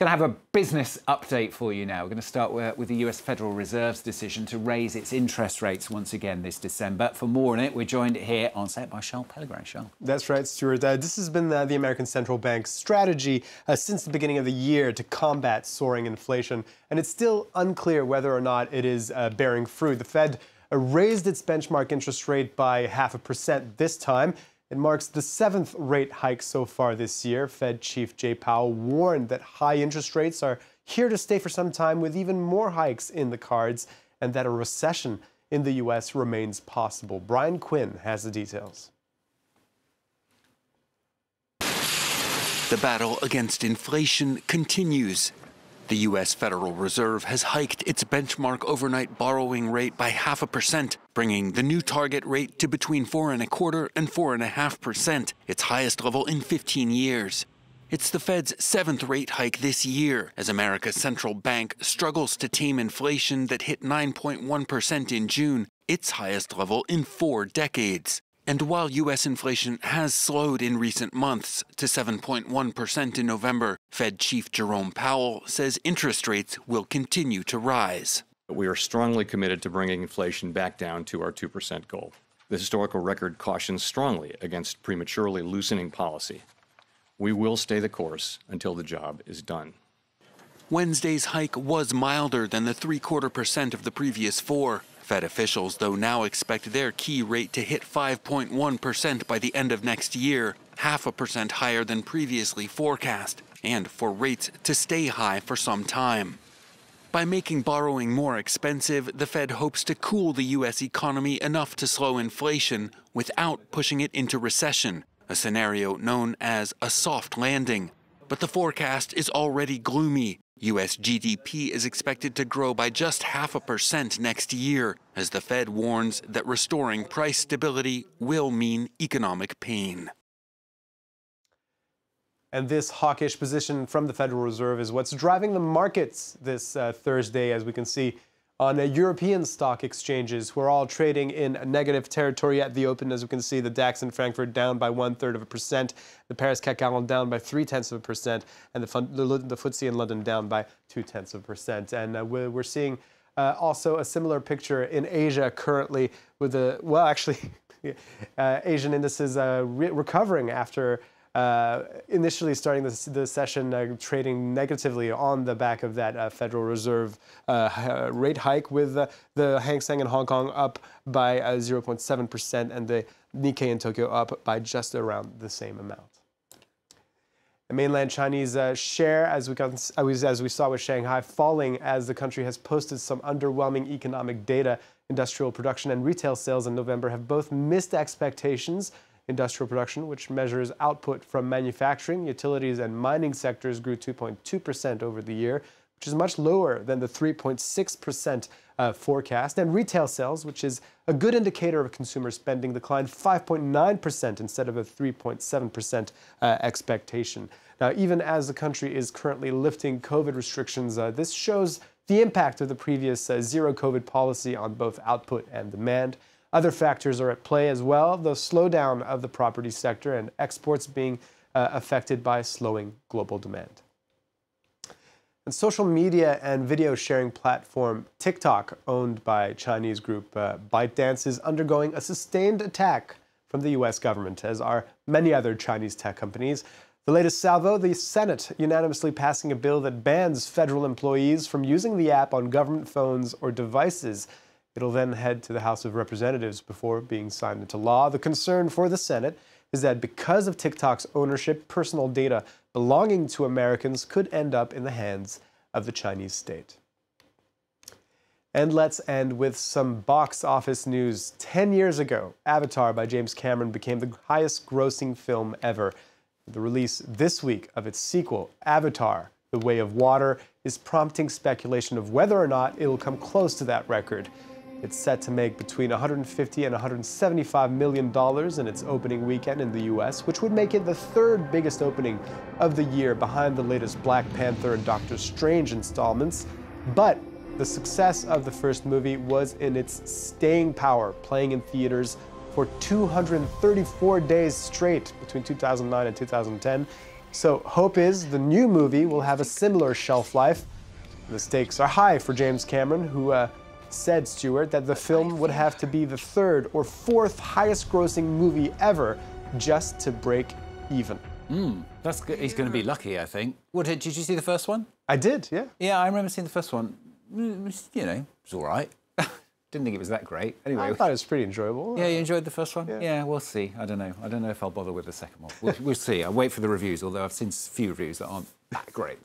Going to have a business update for you now. We're going to start with the US Federal Reserve's decision to raise its interest rates once again this December. For more on it, we're joined here on set by Charles Pellegrin. Charles. That's right, Stuart. Uh, this has been uh, the American Central Bank's strategy uh, since the beginning of the year to combat soaring inflation, and it's still unclear whether or not it is uh, bearing fruit. The Fed uh, raised its benchmark interest rate by half a percent this time. It marks the seventh rate hike so far this year. Fed Chief Jay Powell warned that high interest rates are here to stay for some time with even more hikes in the cards and that a recession in the U.S. remains possible. Brian Quinn has the details. The battle against inflation continues the U.S. Federal Reserve has hiked its benchmark overnight borrowing rate by half a percent, bringing the new target rate to between four and a quarter and four and a half percent, its highest level in 15 years. It's the Fed's seventh rate hike this year as America's central bank struggles to tame inflation that hit 9.1% in June, its highest level in four decades. And while U.S. inflation has slowed in recent months to 7.1% in November, Fed Chief Jerome Powell says interest rates will continue to rise. We are strongly committed to bringing inflation back down to our 2% goal. The historical record cautions strongly against prematurely loosening policy. We will stay the course until the job is done. Wednesday's hike was milder than the three quarter percent of the previous four. Fed officials, though, now expect their key rate to hit 5.1% by the end of next year, half a percent higher than previously forecast, and for rates to stay high for some time. By making borrowing more expensive, the Fed hopes to cool the U.S. economy enough to slow inflation without pushing it into recession, a scenario known as a soft landing. But the forecast is already gloomy, U.S. GDP is expected to grow by just half a percent next year, as the Fed warns that restoring price stability will mean economic pain. And this hawkish position from the Federal Reserve is what's driving the markets this uh, Thursday, as we can see on European stock exchanges. We're all trading in negative territory at the open. As we can see, the DAX in Frankfurt down by one third of a percent, the Paris CAC 40 down by three tenths of a percent, and the, fun, the, the FTSE in London down by two tenths of a percent. And uh, we're, we're, seeing uh, also a similar picture in Asia currently with the, well, actually, uh, Asian indices uh, re recovering after uh, initially starting the, the session uh, trading negatively on the back of that uh, Federal Reserve uh, rate hike, with the Hang Seng in Hong Kong up by 0.7% and the Nikkei in Tokyo up by just around the same amount. The mainland Chinese uh, share, as we, as we saw with Shanghai, falling as the country has posted some underwhelming economic data. Industrial production and retail sales in November have both missed expectations Industrial production, which measures output from manufacturing, utilities, and mining sectors, grew 2.2% over the year, which is much lower than the 3.6% uh, forecast. And retail sales, which is a good indicator of consumer spending, declined 5.9% instead of a 3.7% uh, expectation. Now, even as the country is currently lifting COVID restrictions, uh, this shows the impact of the previous uh, zero COVID policy on both output and demand. Other factors are at play as well the slowdown of the property sector and exports being uh, affected by slowing global demand. And social media and video sharing platform TikTok, owned by Chinese group uh, ByteDance, is undergoing a sustained attack from the US government, as are many other Chinese tech companies. The latest salvo, the Senate unanimously passing a bill that bans federal employees from using the app on government phones or devices. It'll then head to the House of Representatives before being signed into law. The concern for the Senate is that because of TikTok's ownership, personal data belonging to Americans could end up in the hands of the Chinese state. And let's end with some box office news. Ten years ago, Avatar by James Cameron became the highest grossing film ever. The release this week of its sequel, Avatar The Way of Water, is prompting speculation of whether or not it will come close to that record. It's set to make between 150 and 175 million dollars in its opening weekend in the US, which would make it the third biggest opening of the year behind the latest Black Panther and Doctor Strange installments. But the success of the first movie was in its staying power, playing in theaters for 234 days straight between 2009 and 2010. So, hope is the new movie will have a similar shelf life. The stakes are high for James Cameron, who uh, said, Stewart, that the film would have to be the third or fourth highest grossing movie ever just to break even. That's good. He's going to be lucky, I think. What did, did you see the first one? I did, yeah. Yeah, I remember seeing the first one. Mm, You know, it was all right. Didn't think it was that great. Anyway, I thought it was pretty enjoyable. yeah, you enjoyed the first one. Yeah. we'll see. I don't know. I don't know if I'll bother with the second one. We'll, we'll see. I'll wait for the reviews. Although I've seen a few reviews that aren't that great.